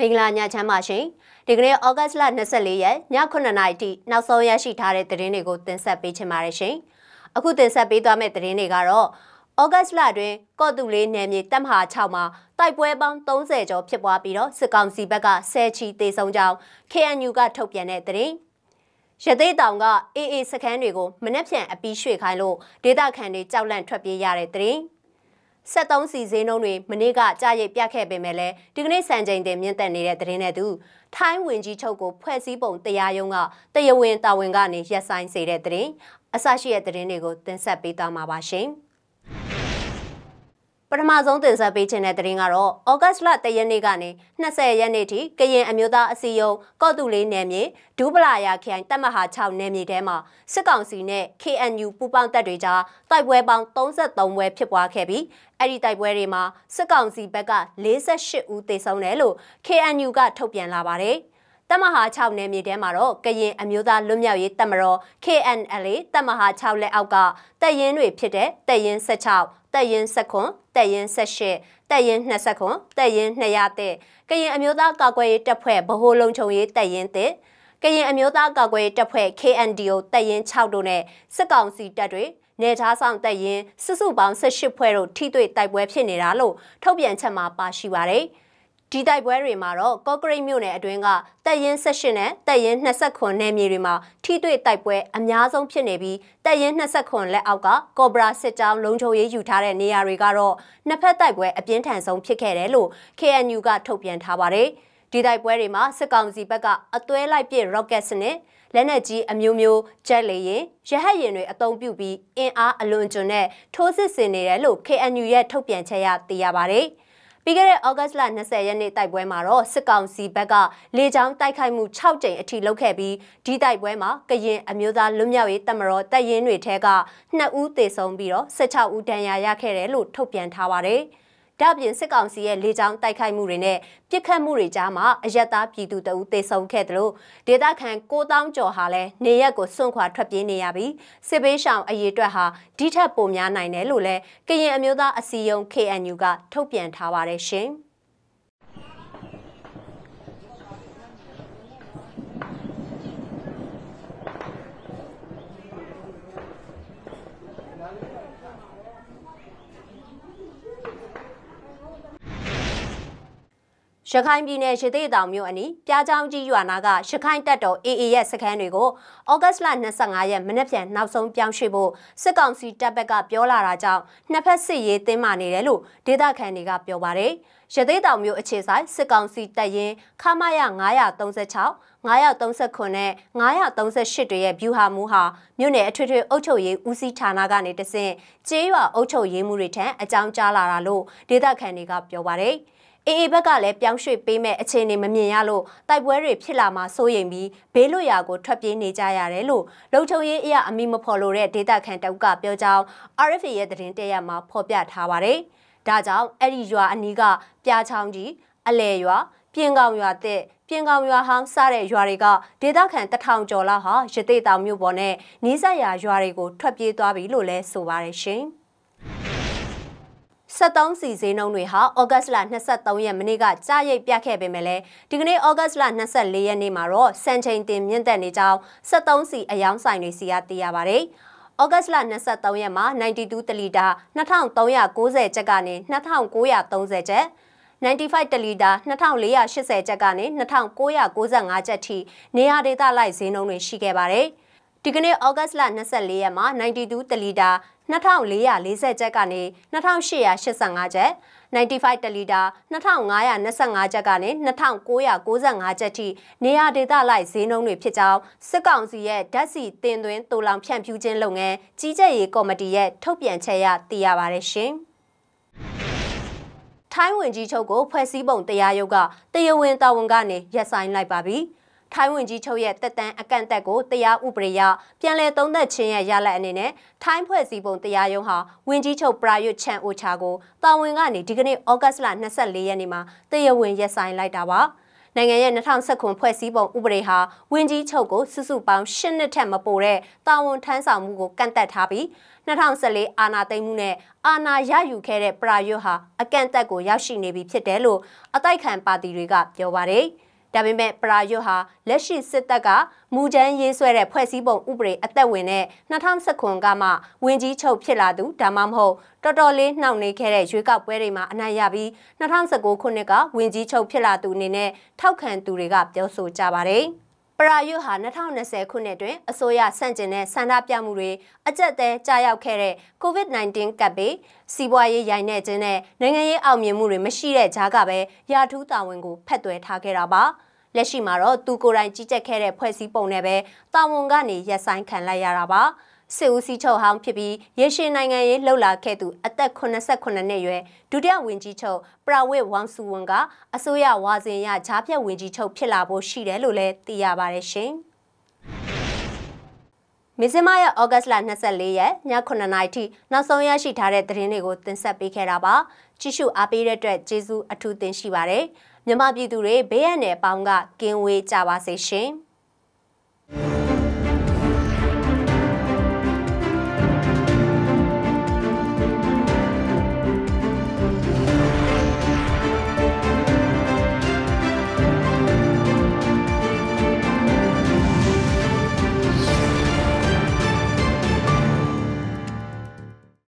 မင်္ဂလာညချမ်းပါရှင်ဒီကနေ့ဩဂတ်လ24ရက်ည9:00နာရီထိနောက်ဆုံးရရှိထားတဲ့သတင်းတွေကိုတင်ဆက်ပေးချင်ပါတယ်ရှင်အခုတင်ဆက်ပေးသွားမယ့်သတင်းတွေကတော့ဩဂတ်လတွင်ကော့တူလေးနယ်မြေတပ်မဟာ6မှာတိုက်ပွဲပေါင်း30ကျော်ဖြစ်ပွားပြီးတော့စစ်ကောင်စီဘက်ကဆဲချီတေဆုံးကြောင်း KNU ကထုတ်ပြန်တဲ့သတင်းရသေးတောင်ကအေးအေးစခန်းတွေကိုမနှက်ဖြန်အပီးရွှေ့ခိုင်းလို့ဒေသခံတွေကြောက်လန့်ထွက်ပြေးရတဲ့သတင်း 73စီဈေးနှုန်းတွေမနေ့ကကြာရိပ်ပြခဲ့ပေမဲ့လည်းဒီကနေ့စံချိန်တင်မြင့်တက်နေတဲ့သတင်းနဲ့တူထိုင်းဝင်ကြီးချုပ်ကိုဖွဲ့စည်းပုံတရားရုံးကတရားဝင်တာဝန်ကနေရက်ဆိုင်စေတဲ့သတင်းအစရှိတဲ့သတင်းတွေကိုတင်ဆက်ပေးသွားမှာပါရှင်။ ပထမဆုံးတင်ဆက်ပေးခြင်းတဲ့သတင်းကတော့ဩဂတ်စ်လ1ရက်နေ့ကနေ20ရက်နေ့ထိကရင်အမျိုးသားအစည်းအရုံးကော့တူလေးနယ်မြေဒူးပလာယာခိုင်တပ်မဟာ6နယ်မြေထဲမှာစစ်ကောင်စီနဲ့ KNU ပူးပေါင်းတပ်တွေကြားတိုက်ပွဲပေါင်း33ပွဲဖြစ်ပွားခဲ့ပြီးအဲ့ဒီတိုက်ပွဲတွေမှာစစ်ကောင်စီဘက်က48ဦးသေဆုံးတယ်လို့ KNU ကထုတ်ပြန်လာပါတယ်။တမဟာ6နယ်မြေထဲမှာတော့ကရင်အမျိုးသားလွတ်မြောက်ရေးတပ်မတော် KNLA တမဟာ6လက်အောက်ကတပ်ရင်းတွေဖြစ်တဲ့တပ်ရင်း16တက်ရင်16တက်ရင်18တက်ရင်29တက်ရင်200တဲ့ကရင်အမျိုးသားကာကွယ်ရေးတပ်ဖွဲ့ဗဟိုလုံခြုံရေးတက်ရင်တဲ့ကရင်အမျိုးသားကာကွယ်ရေးတပ်ဖွဲ့ KNDO တက်ရင်6တို့နဲ့စစ်ကောင်စီတပ်တွေနေသားဆောင်တက်ရင်စုစုပေါင်း18ဖွဲ့တို့ထိတွေ့တိုက်ပွဲဖြစ်နေတာလို့ထုတ်ပြန်ချက်မှာပါရှိပါတယ်။ ဒီတိုက်ပွဲတွေမှာတော့ကော့ကရိတ်မြို့နယ်အတွင်းကတပ်ရင်း18နဲ့တပ်ရင်း29နယ်မြေတွေမှာထိတွေ့တိုက်ပွဲအများဆုံးဖြစ်နေပြီးတပ်ရင်း29လက်အောက်ကကော့ဘရာစစ်ကြောင်းလုံခြုံရေးယူထားတဲ့နေရာတွေကတော့နှစ်ဖက်တိုက်ပွဲအပြင်းထန်ဆုံးဖြစ်ခဲ့တယ်လို့ KNU ကထုတ်ပြန်ထားပါတယ်။ဒီတိုက်ပွဲတွေမှာစစ်ကောင်စီဘက်ကအသွဲလိုက်ပစ် rocket စနစ်လက်နက်ကြီးအမျိုးမျိုးဂျက်လေရင်ရဟတ်ရင်တွေအသုံးပြုပြီးအင်အားအလွန်ကျွံနဲ့ထိုးစစ်ဆင်နေတယ်လို့ KNU ရဲ့ထုတ်ပြန်ချက်ရသိရပါတယ်။ ပြီးခဲ့တဲ့ဩဂတ်လ20ရက်နေ့တိုက်ပွဲမှာတော့စစ်ကောင်စီဘက်ကလေကြောင်းတိုက်ခိုက်မှု6ကြိမ်အထိလုပ်ခဲ့ပြီးဒီတိုက်ပွဲမှာကရင်အမျိုးသားလွတ်မြောက်ရေးတပ်မတော်တပ်ရင်းတွေထဲက2ဦးသေဆုံးပြီးတော့16ဦးဒဏ်ရာရခဲ့တယ်လို့ထုတ်ပြန်ထားပါတယ်။ ဒါပြင်စစ်ကောင်စီရဲ့လေကြောင်းတိုက်ခိုက်မှုတွေနဲ့ပြစ်ခတ်မှုတွေကြားမှာအယက်သားပြည်သူတအုပ်သေဆုံးခဲ့တယ်လို့ဒေသခံ6000ကျော်ဟာလည်းနေရက်ကိုစွန့်ခွာထွက်ပြေးနေရပြီးစစ်ဘေးရှောင်အရေးအတွက်ဟာဒီထက်ပိုများနိုင်တယ်လို့လည်းကရင်အမျိုးသားအစည်းအရုံး KNU ကထုတ်ပြန်ထားပါတယ်ရှင်။ ရခိုင်ပြည်နယ်ရသေးတောင်မြို့အနီးပြားချောင်းကြီးရွာနာကရခိုင်တပ်တော် AA ရဲ့စခန်းတွေကိုဩဂတ်စ်လ25ရက်မနေ့ပြန်နောက်ဆုံးပြောင်းရွှေ့ဖို့စစ်ကောင်စီတပ်ဘက်ကပြောလာတာကြောင့်နှစ်ဖက်စစ်ရေးတင်းမာနေတယ်လို့ဒေသခံတွေကပြောပါတယ်။ရသေးတောင်မြို့အခြေဆိုင်စစ်ကောင်စီတပ်ရင်းခမာယ936 939နဲ့938တွေရဲ့ဗျူဟာမူဟာမြို့နယ်အထွေထွေအုပ်ချုပ်ရေးဦးစီးဌာနကနေတဆင့်ကျေးရွာအုပ်ချုပ်ရေးမှုတွေထံအကြောင်းကြားလာတာလို့ဒေသခံတွေကပြောပါတယ်။ အေအေဘက်ကလည်းပြောင်းရွှေ့ပေးမဲ့အခြေအနေမမြင်ရလို့တိုက်ပွဲတွေဖြစ်လာမှာစိုးရိမ်ပြီးဘေးလွတ်ရာကိုထွက်ပြေးနေကြရတယ်လို့လုံခြုံရေးအရာအမိမဖော်လို့တဲ့ဒေတာခန်တုပ်ကပြောကြောင်း RFA ရဲ့သတင်းတရက်မှာဖော်ပြထားပါတယ်။ဒါကြောင့်အဲ့ဒီရွာအနီးကပြားချောင်းကြီးအလဲရွာပြင်ကောင်ရွာတဲ့ပြင်ကောင်ရွာဟောင်းစတဲ့ရွာတွေကဒေသခံတထောင်ကျော်လောက်ဟာရသေးတောင်မြို့ပေါ်နဲ့နီးစပ်ရာရွာတွေကိုထွက်ပြေးသွားပြီလို့လည်းဆိုပါတယ်ရှင်။ 73စီဈေးနှုန်းတွေဟာဩဂတ်စ်လ23ရက်မနေ့ကကြားရိပ်ပြခဲ့ပေမဲ့လည်းဒီကနေ့ဩဂတ်စ်လ24ရက်နေ့မှာတော့စံချိန်တင်မြင့်တက်နေကြောင်း73စီအယောင်းဆိုင်တွေစီကသိရပါတယ်။ဩဂတ်စ်လ23ရက်မှာ92တလီတာ2390ကျပ်ကနေ2930ကျပ်95တလီတာ2480ကျပ်ကနေ2995ကျပ်ထိနေရာဒေသလိုက်ဈေးနှုန်းတွေရှိခဲ့ပါတယ်။ဒီကနေ့ဩဂတ်လ24ရက်မှာ92တလီတာ 2440ကျပ်ကနေ2885ကျပ်95တလီတာ2525ကျပ်ကနေ2995ကျပ်ထိနေရာဒေသလိုက်ဈေးနှုန်းတွေဖြစ်ကြောင်းစစ်ကောင်စီရဲ့ဓာတ်ဆီတင်သွင်းတူလောင်ဖြန့်ဖြူးခြင်းလုပ်ငန်းကြီးကြပ်ရေးကော်မတီရဲ့ထုတ်ပြန်ချက်အရသိရပါတယ်ရှင်။ထိုင်းဝင်ကြီးချုပ်ကိုဖွဲ့စည်းပုံတရားရုံးကတရားဝင်တာဝန်ကနေရပ်ဆိုင်းလိုက်ပါပြီ။ ထိုင်းဝန်ကြီးချုပ်ရဲ့တက်တန်းအကန့်အသတ်ကိုတရားဥပဒေအရပြန်လည်သုံးသပ်ခြင်းရဲ့ရလဒ်အနေနဲ့ထိုင်းဖွဲ့စည်းပုံတရားရုံးဟာဝန်ကြီးချုပ်ပရာရွတ်ချန်အိုချာကိုတာဝန်ကနေဒီကနေ့ဩဂတ်လ24ရက်နေ့မှာတရားဝင်ရက်ဆိုင်လိုက်တာပါနိုင်ငံရဲ့2019ဖွဲ့စည်းပုံဥပဒေဟာဝင်ကြီးချုပ်ကိုစုစုပေါင်း၈နှစ်ထက်မပိုတဲ့တာဝန်ထမ်းဆောင်မှုကိုကန့်သက်ထားပြီး2014အာဏာသိမ်းမှုနဲ့အာဏာရယူခဲ့တဲ့ပရာယွတ်ဟာအကန့်အသတ်ကိုရောက်ရှိနေပြီဖြစ်တယ်လို့အတိုက်ခံပါတီတွေကပြောပါတယ်။ ဒါပေမဲ့ပရာယွတ်ဟာလက်ရှိစစ်တပ်ကမူကြမ်းရေးဆွဲတဲ့ဖွဲ့စည်းပုံဥပဒေအသက်ဝင်တဲ့2019ကမှဝင်ကြီးချုပ်ဖြစ်လာသူဒါမှမဟုတ်တော်တော်လေးနှောင့်နှေးခဲ့တဲ့ရွေးကောက်ပွဲတွေမှာအနိုင်ရပြီး2019ခုနှစ်ကဝင်ကြီးချုပ်ဖြစ်လာသူအနေနဲ့ထောက်ခံသူတွေကပြောဆိုကြပါတယ် ပရာယုဟာ2020ခုနှစ်တွင်အစိုးရဆန့်ကျင်တဲ့ဆန္ဒပြမှုတွေအကြက်တဲကြားရောက်ခဲ့တဲ့ COVID-19 ကပ်ဘေးစီးပွားရေးရိုင်းတဲ့ခြင်းနဲ့နိုင်ငံရေးအောင်မြင်မှုတွေမရှိတဲ့ကြားကပဲရာထူးတာဝန်ကိုဖက်သွဲထားခဲ့တာပါလက်ရှိမှာတော့သူကိုယ်တိုင်ကြီးကြပ်ခဲ့တဲ့ဖွဲ့စည်းပုံနဲ့ပဲတာဝန်ကနေရက်ဆိုင်ခံလိုက်ရတာပါ စစ်ဦးစီးချုပ်ဟောင်းဖြစ်ပြီးရေရှည်နိုင်ငံရေးလှုပ်လာခဲ့သူအသက်89နှစ်ရွယ်ဒုတိယဝန်ကြီးချုပ်ပရာဝစ်ဝမ်ဆူဝန်ကအစိုးရဝါစဉ်ရဂျားဖြတ်ဝန်ကြီးချုပ်ဖြစ်လာဖို့ရှိတယ်လို့လည်းသိရပါတယ်ရှင်။မစ်ဇမရဲ့ဩဂတ်လ24ရက်ည9:00နာရီထိနောက်ဆုံးရရှိထားတဲ့သတင်းတွေကိုတင်ဆက်ပေးခဲ့တာပါ။ကြည့်ရှုအားပေးတဲ့အတွက်ကျေးဇူးအထူးတင်ရှိပါတယ်။မြမပြည်သူတွေဘေးရန်နယ်ပေါင်းကကင်းဝေးကြပါစေရှင်။